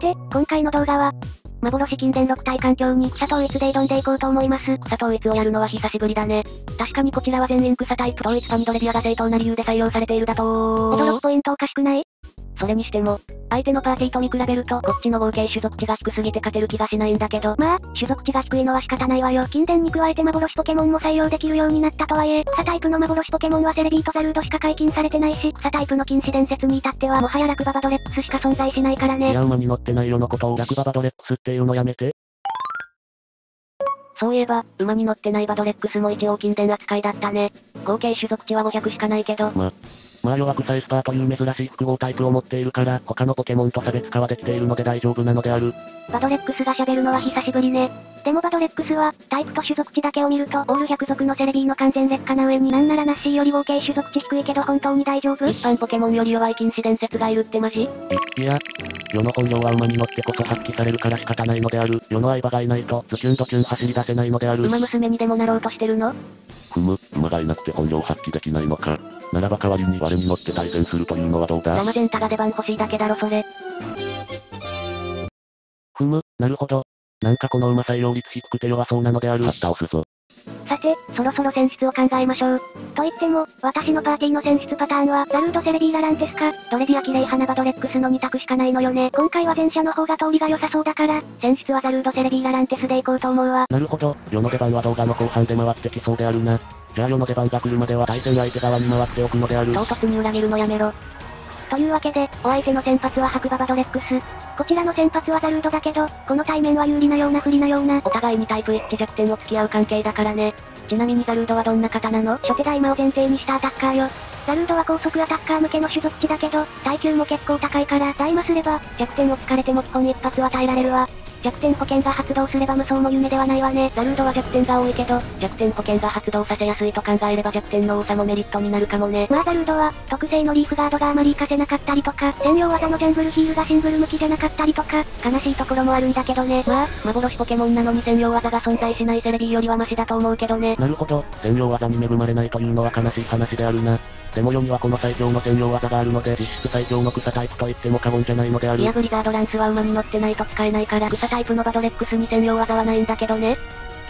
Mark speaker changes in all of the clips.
Speaker 1: て、今回の動画は、幻金殿6体環境に草統一で挑んでいこうと思います。
Speaker 2: 草統一をやるのは久しぶりだね。確かにこちらは全員草タイプ統一かミドレビアが正当な理由で採用されているだと
Speaker 1: 驚くポイントおかしくない？
Speaker 2: それにしても、相手のパーティーと見比べると、こっちの合計種族値が低すぎて勝てる気がしないんだけど。
Speaker 1: まあ、種族値が低いのは仕方ないわよ。近伝に加えて幻ポケモンも採用できるようになったとはいえ、草タイプの幻ポケモンはセレビーとザルードしか解禁されてないし、草タイプの禁止伝説に至ってはもはやラクババドレックスしか存在しないからね。
Speaker 3: いや馬に乗ってないよのことをラクババドレックスっていうのやめて。
Speaker 2: そういえば、馬に乗ってないバドレックスも一応近伝扱いだったね。合計種族値は500しかないけど。
Speaker 3: ま、まあ弱くサイスパーという珍しい複合タイプを持っているから、他のポケモンと差別化はできているので大丈夫なのである。
Speaker 1: バドレックスが喋るのは久しぶりね。でもバドレックスは、タイプと種族値だけを見ると、オール100族のセレビーの完全劣化な上になんならナッシーより合計種族値低いけど本当に大丈夫？
Speaker 2: 一般ポケモンより弱い禁止伝説がいるってマジ
Speaker 3: い、いや、世の本領は馬に乗ってこそ発揮されるから仕方ないのである。世の相場がいないと、ズキュンドキュン走り出せないのである。
Speaker 2: 馬娘にでもなろうとしてるの
Speaker 3: ふむ、馬がいなくて本領発揮できないのか。ならば代わりに我に乗って対戦するというのはどうだ？
Speaker 2: ザマジェンタが出番欲しいだけだろそれ。
Speaker 3: ふむ、なるほど。なんかこの馬採用率低くて弱そうなのである。倒すぞ。
Speaker 1: さて、そろそろ選出を考えましょう。と言っても、私のパーティーの選出パターンは、ザルードセレビーラランテスか、ドレビアキレイハナバドレックスの2択しかないのよね。今回は前者の方が通りが良さそうだから、選出はザルードセレビーラランテスでいこうと思うわ。
Speaker 3: なるほど、世の出番は動画の後半で回ってきそうであるな。じゃあ世の出番が来るまでは対戦相手側に回っておくのである。
Speaker 2: 唐突に裏切るのやめろ。
Speaker 1: というわけで、お相手の先発は白馬バドレックス。こちらの先発はザルードだけど、この対面は有利なような不利なような。
Speaker 2: お互いにタイプ一致弱点を付き合う関係だからね。ちなみにザルードはどんな方なの？
Speaker 1: 初手大魔を前提にしたアタッカーよ。ザルードは高速アタッカー向けの種族値だけど、耐久も結構高いから、大魔すれば、弱点を突かれても基本一発は耐えられるわ。弱点保険が発動すれば無双も夢ではないわね。
Speaker 2: ザルードは弱点が多いけど、弱点保険が発動させやすいと考えれば弱点の多さもメリットになるかもね。
Speaker 1: まあザルードは、特性のリーフガードがあまり活かせなかったりとか、専用技のジャングルヒールがシングル向きじゃなかったりとか、悲しいところもあるんだけどね。
Speaker 2: まあ、幻ポケモンなのに専用技が存在しないセレビーよりはマシだと思うけどね。
Speaker 3: なるほど、専用技に恵まれないというのは悲しい話であるな。でも世にはこの最強の専用技があるので実質最強の草タイプと言っても過言じゃないのである。
Speaker 2: いやブリザードランスは馬に乗ってないと使えないから草タイプのバドレックスに専用技はないんだけどね。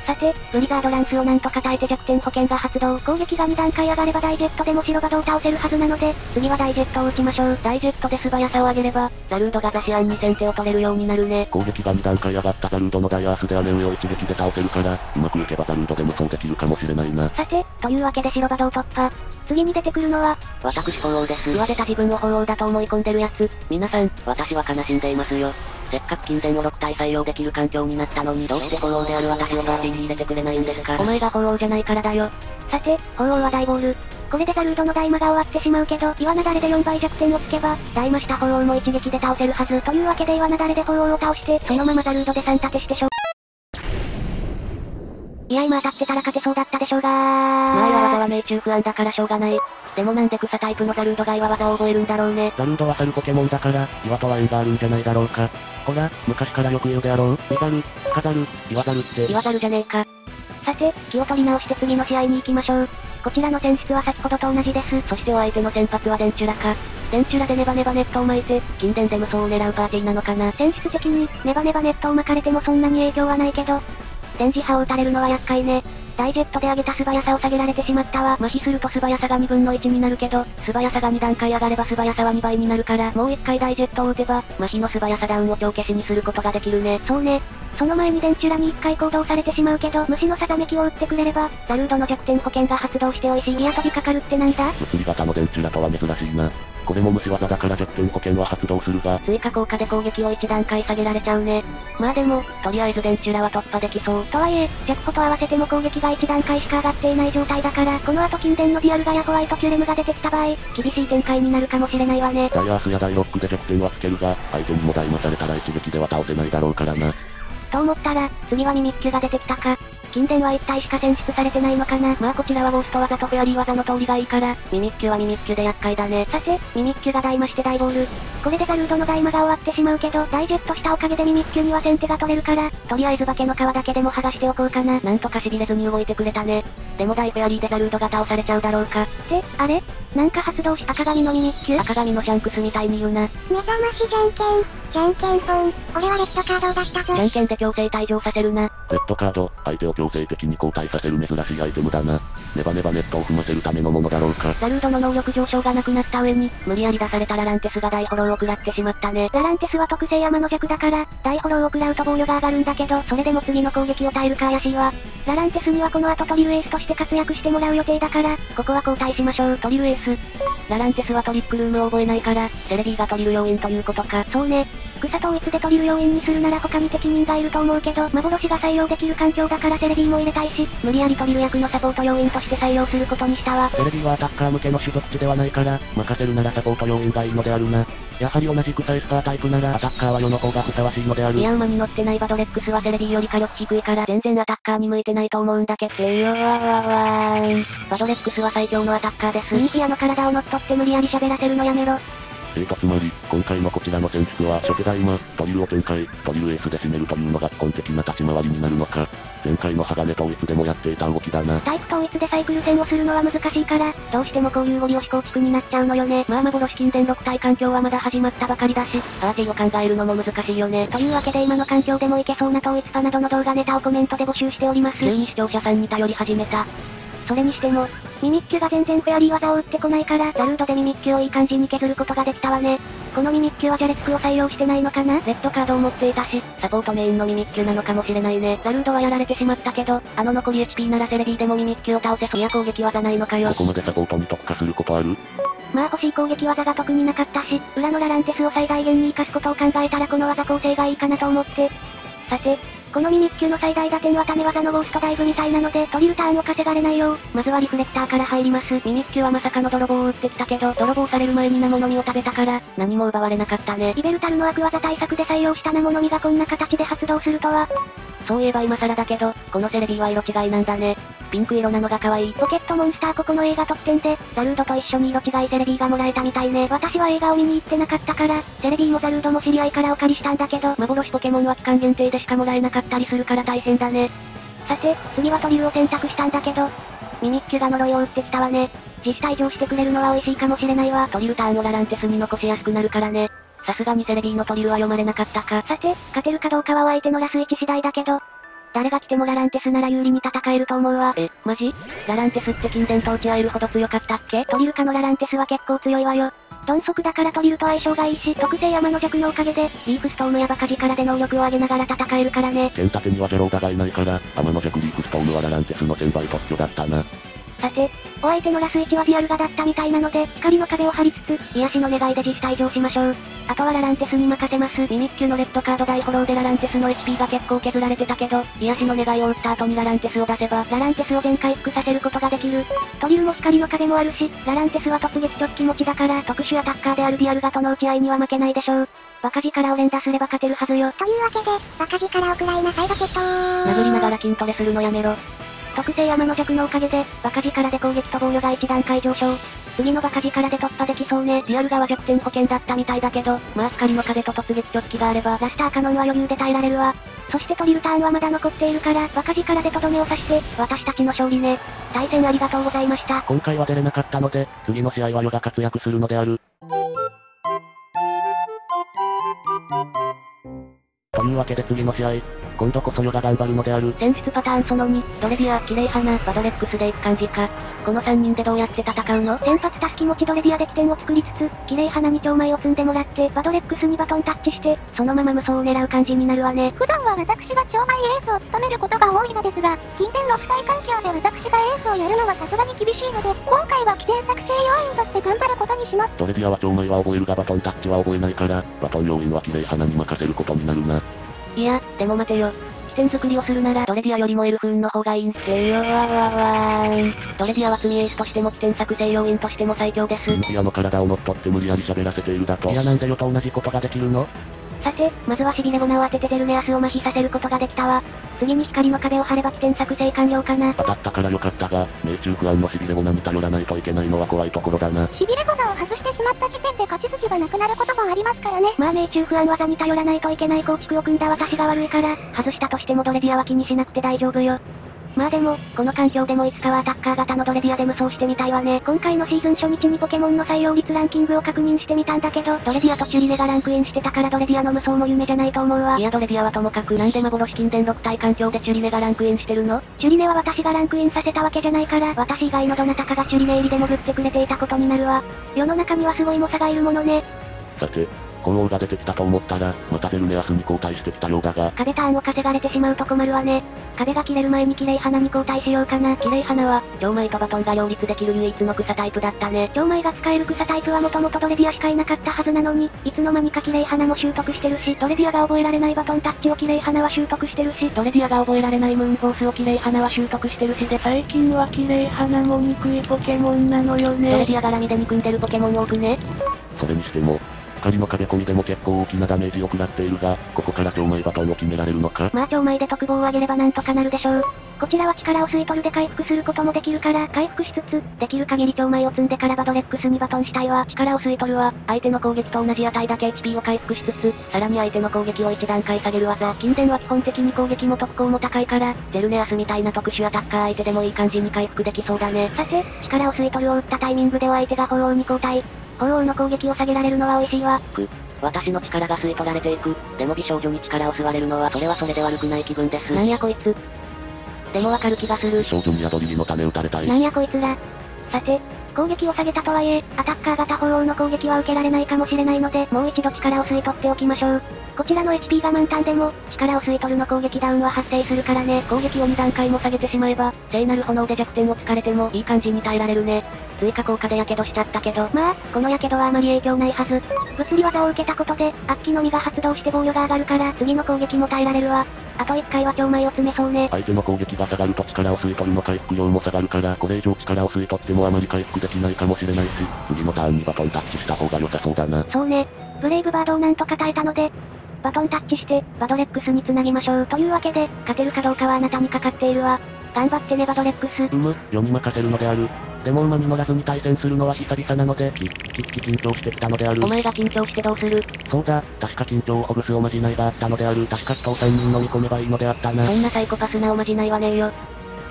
Speaker 1: さて、ブリザードランスをなんとか耐えて弱点保険が発動。攻撃が2段階上がればダイジェットでも白バドを倒せるはずなので、次はダイジェットを打ちましょう。
Speaker 2: ダイジェットで素早さを上げれば、ザルードがザシアンに先手を取れるようになるね。
Speaker 3: 攻撃が2段階上がったザルードのダイアースで姉上を一撃で倒せるから、うまくいけばザルードで無双できるかもしれないな。
Speaker 1: さて、というわけで白バドを突破。次に出てくるのは、
Speaker 2: 私鳳凰です。上出た自分を鳳凰だと思い込んでるやつ。皆さん、私は悲しんでいますよ。せっかく金伝を6体採用できる環境になったのにどうして鳳凰である私をパーティーに入れてくれないんですか？お前が鳳凰じゃないからだよ。
Speaker 1: さて、鳳凰は大ボール。これでザルードの大魔が終わってしまうけど、岩なだれで4倍弱点をつけば、大魔した鳳凰も一撃で倒せるはず。というわけで岩なだれで鳳凰を倒して、そのままザルードで3立てしてしょ。いや今当たってたら勝てそうだったでしょうがー。
Speaker 2: まあ岩技は命中不安だからしょうがない。でもなんで草タイプのザルードが岩技を覚えるんだろうね。
Speaker 3: ザルードは猿ポケモンだから、岩とは縁があるんじゃないだろうか。ほら、昔からよく言うであろう。ミザル、カザル、岩ザルって。
Speaker 2: 岩ザルじゃねえか。
Speaker 1: さて、気を取り直して次の試合に行きましょう。こちらの選出は先ほどと同じです。
Speaker 2: そしてお相手の先発はデンチュラか。デンチュラでネバネバネットを巻いて、近電で無双を狙うパーティーなのかな。
Speaker 1: 選出的に、ネバネバネットを巻かれてもそんなに影響はないけど、電磁波を打たれるのは厄介ね。ダイジェットで上げた素早さを下げられてしまったわ。
Speaker 2: 麻痺すると素早さが2分の1になるけど、素早さが2段階上がれば素早さは2倍になるから、もう1回ダイジェットを打てば、麻痺の素早さダウンを帳消しにすることができるね。
Speaker 1: そうね。その前に電チュラに1回行動されてしまうけど、虫の定めきを打ってくれれば、ザルードの弱点保険が発動して美味しいギア飛びかかるってなんだ？
Speaker 3: 物理型の電池ラとは珍しいな。これも虫技だから弱点保険は発動するが、
Speaker 2: 追加効果で攻撃を1段階下げられちゃうね。まあでも、とりあえず電池ラは突破できそう。
Speaker 1: とはいえ、ジャックポと合わせても攻撃が1段階しか上がっていない状態だから、この後近電のディアルガやホワイトキュレムが出てきた場合、厳しい展開になるかもしれないわね。
Speaker 3: ダイアースやダイロックで弱点はつけるが、相手にも大魔されたら一撃では倒せないだろうからな。
Speaker 1: と思ったら、次はミミッキュが出てきたか。近電は1体しか選出されてないのかな。
Speaker 2: まあこちらはゴースト技とフェアリー技の通りがいいから、ミミッキュはミミッキュで厄介だね。
Speaker 1: さて、ミミッキュが大魔して大ボール。これでザルードの大魔が終わってしまうけど、ダイジェットしたおかげでミミッキュには先手が取れるから、とりあえず化けの皮だけでも剥がしておこうかな。
Speaker 2: なんとか痺れずに動いてくれたね。でも大フェアリーでザルードが倒されちゃうだろうか。
Speaker 1: って、あれ？なんか発動した赤髪のミミッキュ？
Speaker 2: 赤髪のシャンクスみたいに言うな。
Speaker 4: 目覚ましじゃんけん。じゃんけんぽん。俺はレッドカードを出したぞ
Speaker 2: じ。ゃんけんで強制退場させるな。
Speaker 3: レッドカード、相手を強制的に交代させる珍しいアイテムだな。ネバネバネットを踏ませるためのものだろうか。
Speaker 2: ザルードの能力上昇がなくなった上に、無理やり出されたラランテスが大フォローを食らってしまったね。
Speaker 1: ラランテスは特性山の弱だから、大フォローを食らうと防御が上がるんだけど、それでも次の攻撃を耐えるか怪しいわ。ラランテスにはこの後トリルエースとして活躍してもらう予定だから、ここは交代しましょう。
Speaker 2: トリルエース。ラランテスはトリックルームを覚えないから、セレビーがトリル要因ということか。
Speaker 1: そうね。草統一でトリル要因にするなら他に適任がいると思うけど、幻が採用できる環境だからセレビーも入れたいし、無理やりトリル役のサポート要因として採用することにしたわ。
Speaker 3: テレビはアタッカー向けの種族値ではないから、任せるならサポート要因がいいのであるな。やはり同じ草エスパータイプならアタッカーは世の方がふさわしいのである。
Speaker 2: ミア馬に乗ってないバドレックスはセレビーより火力低いから全然アタッカーに向いてないないと思うんだけど。えーわわわーん。バドレックスは最強のアタッカーです。
Speaker 1: ミニピアの体を乗っ取って無理やり喋らせるのやめろ。
Speaker 3: えーとつまり、今回のこちらの戦術は初手大魔、トリルを展開、トリルエースで締めるというのが基本的な立ち回りになるのか。前回の鋼統一でもやっていた動きだな。
Speaker 1: タイプ統一でサイクル戦をするのは難しいから、どうしてもこういうゴリ押し構築になっちゃうのよね。
Speaker 2: まあ幻禁伝6体環境はまだ始まったばかりだし、パーティーを考えるのも難しいよね。
Speaker 1: というわけで今の環境でもいけそうな統一パなどの動画ネタをコメントで募集しております。
Speaker 2: 急に視聴者さんに頼り始めた。
Speaker 1: それにしても、ミミッキュが全然フェアリー技を打ってこないから、ザルードでミミッキュをいい感じに削ることができたわね。このミミッキュはじゃれつくを採用してないのかな？
Speaker 2: レッドカードを持っていたし、サポートメインのミミッキュなのかもしれないね。ザルードはやられてしまったけど、あの残り HP ならセレビーでもミミッキュを倒せそういや攻撃技ないのかよ
Speaker 3: こ。こまでサポートに特化することある？
Speaker 1: まあ欲しい攻撃技が特になかったし、裏のラランテスを最大限に活かすことを考えたらこの技構成がいいかなと思って。さて、このミミッキュの最大打点はため技のゴーストダイブみたいなのでトリルターンを稼がれないよう、まずはリフレクターから入ります。
Speaker 2: ミミッキュはまさかの泥棒を撃ってきたけど、泥棒される前にナモの実を食べたから、何も奪われなかったね。
Speaker 1: リベルタルの悪技対策で採用したナモの実がこんな形で発動するとは、
Speaker 2: そういえば今更だけど、このセレビーは色違いなんだね。ピンク色なのが可愛い。
Speaker 1: ポケットモンスターここの映画特典で、ザルードと一緒に色違いセレビーがもらえたみたいね。私は映画を見に行ってなかったから、セレビーもザルードも知り合いからお借りしたんだけど、
Speaker 2: 幻ポケモンは期間限定でしかもらえなかったりするから大変だね。
Speaker 1: さて、次はトリルを選択したんだけど、ミミッキュが呪いを打ってきたわね。実際上してくれるのは美味しいかもしれないわ。
Speaker 2: トリルターンをラランテスに残しやすくなるからね。さすがにセレビーのトリルは読まれなかったか。
Speaker 1: さて、勝てるかどうかはお相手のラス1次第だけど、誰が来てもラランテスなら有利に戦えると思うわ。
Speaker 2: え、マジ？ラランテスって近伝統地アイルほど強かったっけ
Speaker 1: トリル科のラランテスは結構強いわよ。鈍足だからトリルと相性がいいし、特性山の弱のおかげで、リーフストームやバカ力で能力を上げながら戦えるからね。
Speaker 3: 剣立てにはジェローダがいないから、天の弱リーフストームはラランテスの1000倍特許だったな。
Speaker 1: さて、お相手のラス1はビアルガだったみたいなので、光の壁を張りつつ、癒しの願いで実退場しましょう。あとはラランテスに任せます。
Speaker 2: ミミッキュのレッドカード大フォローでラランテスの HP が結構削られてたけど、癒しの願いを打った後にラランテスを出せば、
Speaker 1: ラランテスを全回復させることができる。トリルも光の壁もあるし、ラランテスは突撃直帰持ちだから、特殊アタッカーであるディアルガとの打ち合いには負けないでしょう。バカ力を連打すれば勝てるはずよ。
Speaker 4: というわけで、バカ力を食らいなさいロケット
Speaker 2: 殴りながら筋トレするのやめろ。
Speaker 1: 特性山の弱のおかげで、バカ力で攻撃と防御が一段階上昇。次のバカ力で突破できそうね。
Speaker 2: ディアルガは弱点保険だったみたいだけど、まあ光の壁と突撃直帰があれば、
Speaker 1: ラスターカノンは余裕で耐えられるわ。そしてトリルターンはまだ残っているから、バカ力でとどめを刺して、私たちの勝利ね。対戦ありがとうございました。
Speaker 3: 今回は出れなかったので、次の試合はヨが活躍するのである。というわけで次の試合、今度こそヨが頑張るのである。
Speaker 2: 戦術パターンその2、ドレディア、綺麗花、バドレックスで行く感じか。この3人でどうやって戦うの？
Speaker 1: 先発タスキ持ちドレディアで起点を作りつつ、綺麗花に超枚を積んでもらって、バドレックスにバトンタッチして、そのまま無双を狙う感じになるわね。
Speaker 4: 普段は私が超枚エースを務めることが多いのですが、近年6体環境で私がエースをやるのはさすがに厳しいので、今回は起点作成要員として頑張ることにします。
Speaker 3: ドレディアは蝶舞は覚えるがバトンタッチは覚えないから、バトン要員はキレイハナに任せることになるな。
Speaker 2: いや、でも待てよ。起点作りをするならドレディアよりもエルフーンの方がいいんすけよわわわーん。ドレディアは積みエースとしても起点作成要員としても最強です。
Speaker 3: インフィアの体を乗っ取って無理やり喋らせているだと。いやなんでよと同じことができるの
Speaker 1: さて、まずはしびれごなを当ててゼルネアスを麻痺させることができたわ。次に光の壁を張れば起点作成完了かな。
Speaker 3: 当たったからよかったが、命中不安のしびれごなに頼らないといけないのは怖いところだな。
Speaker 4: しびれ粉を外してしまった時点で勝ち筋がなくなることもありますからね。
Speaker 1: まあ命中不安技に頼らないといけない構築を組んだ私が悪いから、外したとしてもドレディアは気にしなくて大丈夫よ。まあでも、この環境でもいつかはアタッカー型のドレディアで無双してみたいわね。今回のシーズン初日にポケモンの採用率ランキングを確認してみたんだけど、ドレディアとチュリネがランクインしてたからドレディアの無双も夢じゃないと思うわ。
Speaker 2: いやドレディアはともかくなんで幻禁伝6体環境でチュリネがランクインしてるの？
Speaker 1: チュリネは私がランクインさせたわけじゃないから、私以外のどなたかがチュリネ入りで潜ってくれていたことになるわ。世の中にはすごい猛者がいるものね。
Speaker 3: さて、炎が出てきたと思ったら、またゼルネアスに交代してきたようだが、
Speaker 1: 壁ターンを稼がれてしまうと困るわね。壁が切れる前にキレイハナに交代しようかな。
Speaker 2: キレイハナは、蝶舞とバトンが両立できる唯一の草タイプだったね。
Speaker 1: 蝶舞が使える草タイプはもともとドレディアしかいなかったはずなのに、いつの間にかキレイハナも習得してるし、ドレディアが覚えられないバトンタッチをキレイハナは習得してるし、
Speaker 2: ドレディアが覚えられないムーンフォースをキレイハナは習得してるしで、最近はキレイハナも憎いポケモンなのよね。ドレディア絡みで憎んでるポケモン多くね。
Speaker 3: それにしても、光の壁込みでも結構大きなダメージを食らっているが、ここから超米バトンを決められるのか
Speaker 1: まあ超米で特防を上げればなんとかなるでしょう。こちらは力を吸い取るで回復することもできるから、回復しつつ、できる限り超米を積んでからバドレックスにバトンしたいわ。
Speaker 2: 力を吸い取るわ。相手の攻撃と同じ値だけ HP を回復しつつ、さらに相手の攻撃を1段階下げる技。近電は基本的に攻撃も特攻も高いから、ゼルネアスみたいな特殊アタッカー相手でもいい感じに回復できそうだね。
Speaker 1: さて、力を吸い取るを打ったタイミングでは相手が炎に交代。炎の攻撃を下げられるのは美味しいわ。
Speaker 2: く、私の力が吸い取られていく。でも美少女に力を吸われるのはそれはそれで悪くない気分です。
Speaker 1: なんやこいつ。
Speaker 2: でもわかる気がする。
Speaker 3: 美少女に宿り木の種打たれたい。
Speaker 1: なんやこいつら。さて、攻撃を下げたとはいえ、アタッカー型炎の攻撃は受けられないかもしれないので、もう一度力を吸い取っておきましょう。こちらの HP が満タンでも、力を吸い取るの攻撃ダウンは発生するからね。
Speaker 2: 攻撃を2段階も下げてしまえば、聖なる炎で弱点を突かれてもいい感じに耐えられるね。追加効果で火傷しちゃったけど。
Speaker 1: まあ、この火傷はあまり影響ないはず。物理技を受けたことで、悪鬼の実が発動して防御が上がるから、次の攻撃も耐えられるわ。あと1回は超米を詰めそうね。
Speaker 3: 相手の攻撃が下がると力を吸い取るの回復量も下がるから、これ以上力を吸い取ってもあまり回復できないかもしれないし、次のターンにバトンタッチした方が良さそうだな。
Speaker 1: そうね。ブレイブバードをなんとか耐えたので、バトンタッチして、バドレックスに繋ぎましょう。というわけで、勝てるかどうかはあなたにかかっているわ。頑張ってねバドレックス。
Speaker 3: うむ、世に任せるのである。でも馬に乗らずに対戦するのは久々なので、き、きっき緊張してきたのである。
Speaker 2: お前が緊張してどうする？
Speaker 3: そうだ、確か緊張をほぐすおまじないがあったのである。確か人を3人飲み込めばいいのであったな。
Speaker 2: そんなサイコパスなおまじないはねえよ。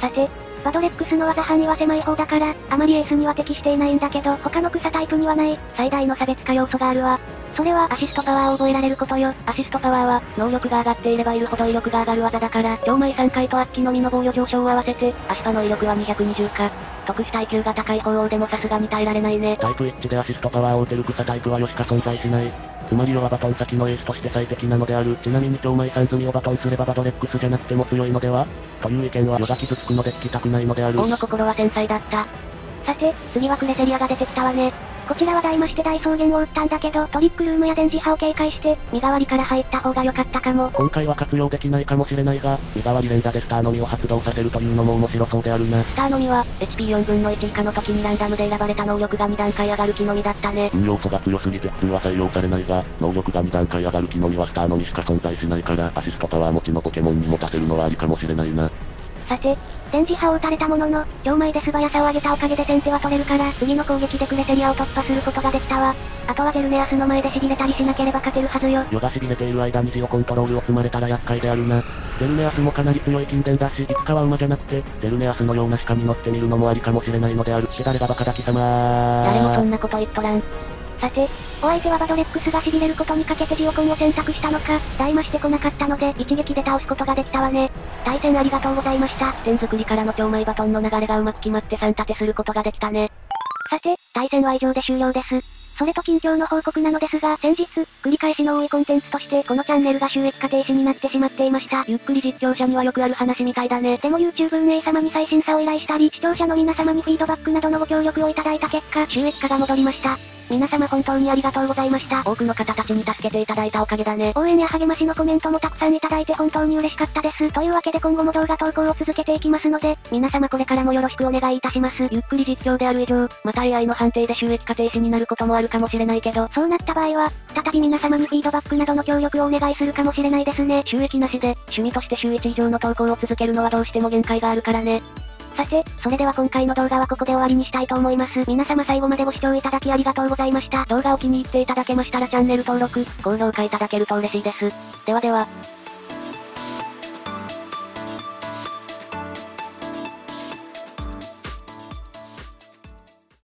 Speaker 1: さて、バドレックスの技範囲は狭い方だから、あまりエースには適していないんだけど、他の草タイプにはない、最大の差別化要素があるわ。それはアシストパワーを覚えられることよ。
Speaker 2: アシストパワーは、能力が上がっていればいるほど威力が上がる技だから、超米3回と悪鬼の実の防御上昇を合わせて、アシパの威力は220か。特殊耐久が高い方でもさすがに耐えられないね。
Speaker 3: タイプ H でアシストパワーを打てる草タイプはよしか存在しない。つまり弱バトン先のエースとして最適なのである。ちなみに超米さん済みをバトンすればバドレックスじゃなくても強いのでは？という意見は余が傷つくので聞きたくないのである。
Speaker 2: 王の心は繊細だった。
Speaker 1: さて、次はクレセリアが出てきたわね。こちらは大増して大草原を打ったんだけど、トリックルームや電磁波を警戒して、身代わりから入った方が良かったかも。
Speaker 3: 今回は活用できないかもしれないが、身代わり連打でスターの実を発動させるというのも面白そうであるな。
Speaker 2: スターの実は、HP4 分の1以下の時にランダムで選ばれた能力が2段階上がる木の実だったね。
Speaker 3: 運要素が強すぎて普通は採用されないが、能力が2段階上がる木の実はスターの実しか存在しないから、アシストパワー持ちのポケモンに持たせるのはありかもしれないな。
Speaker 1: さて、電磁波を打たれたものの、超米で素早さを上げたおかげで先手は取れるから、次の攻撃でクレセリアを突破することができたわ。あとはゼルネアスの前で痺れたりしなければ勝てるはずよ。
Speaker 3: 世が痺れている間にジオコントロールを積まれたら厄介であるな。ゼルネアスもかなり強い近電だし、いつかは馬じゃなくて、ゼルネアスのような鹿に乗ってみるのもありかもしれないのである。して誰がバカだ貴様
Speaker 2: 誰もそんなこと言っとらん。
Speaker 1: さて、お相手はバドレックスが痺れることにかけてジオコンを選択したのか、大増してこなかったので、一撃で倒すことができたわね。対戦ありがとうございました。
Speaker 2: 点作りからの超マイバトンの流れがうまく決まって3立てすることができたね。
Speaker 1: さて、対戦は以上で終了です。それと近況の報告なのですが、先日、繰り返しの多いコンテンツとしてこのチャンネルが収益化停止になってしまっていました。
Speaker 2: ゆっくり実況者にはよくある話みたいだね。
Speaker 1: でも YouTube 運営様に最新さを依頼したり、視聴者の皆様にフィードバックなどのご協力をいただいた結果、収益化が戻りました。皆様本当にありがとうございました。
Speaker 2: 多くの方たちに助けていただいたおかげだね。
Speaker 1: 応援や励ましのコメントもたくさんいただいて本当に嬉しかったです。というわけで今後も動画投稿を続けていきますので、皆様これからもよろしくお願いいたします。
Speaker 2: ゆっくり実況である以上、また AI の判定で収益化停止になることもあるかもしれないけど、
Speaker 1: そうなった場合は、再び皆様にフィードバックなどの協力をお願いするかもしれないですね。
Speaker 2: 収益なしで、趣味として週1以上の投稿を続けるのはどうしても限界があるからね。
Speaker 1: さて、それでは今回の動画はここで終わりにしたいと思います。皆様最後までご視聴いただきありがとうございました。
Speaker 2: 動画を気に入っていただけましたらチャンネル登録、高評価いただけると嬉しいです。ではでは。